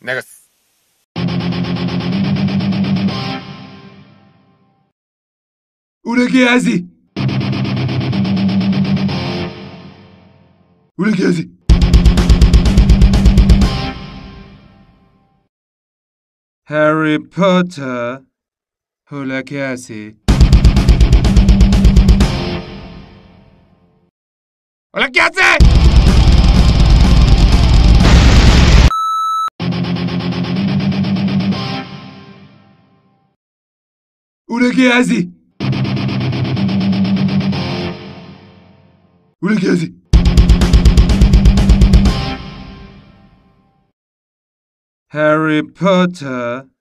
流す。売れ気味。売れ気味。Harry Potter, Hula Kiasi. Hula Kiasi! ولقيازي ولقيازي هاري بوتر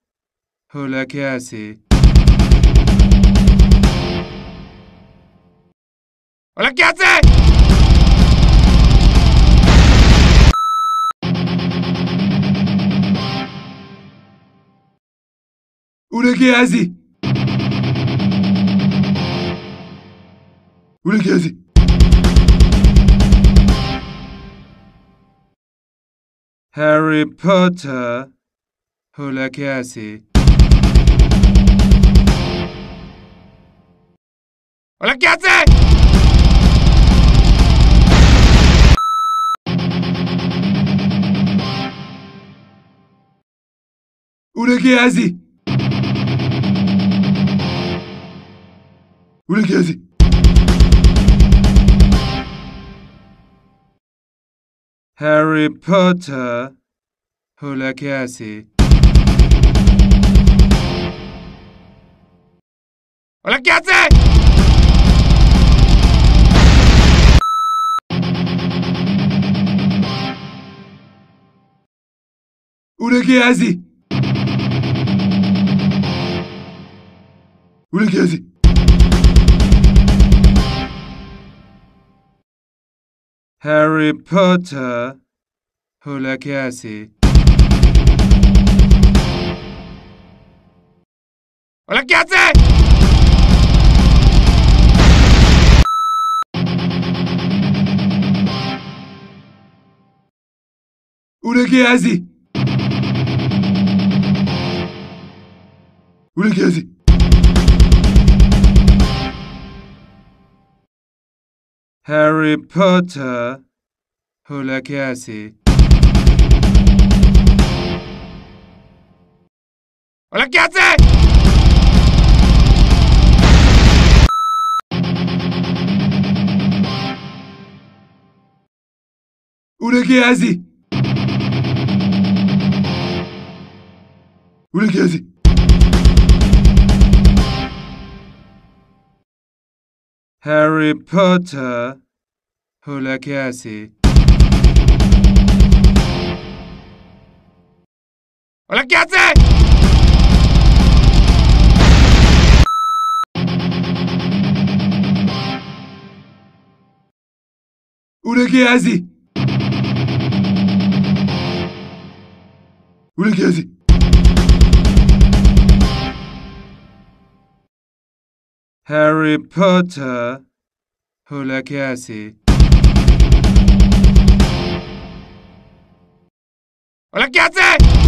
우리 계속. Harry Potter, Hula Kiasi. 올라 깨지! 올라 깨지! 올라 깨지! ولقيازي ولكيازي ولقيازي ولقيازي هاري بوتر ولقيازي ولكيازي ولقيازي ولقيازي هاري بوتر ولقيازي ولكيازي ولقيازي ولقيازي هاري بوتر ولقيازي ولكيازي ولقيازي ولقيازي هاري بوتر ولقيازي ولكيازي ولقيازي ولقيازي هاري بوتر ولقيازي ولكيازي ولقيازي ولقيازي هاري بوتر ولقيازي Harry Potter Hula Cassie. Hola, ¿qué hace?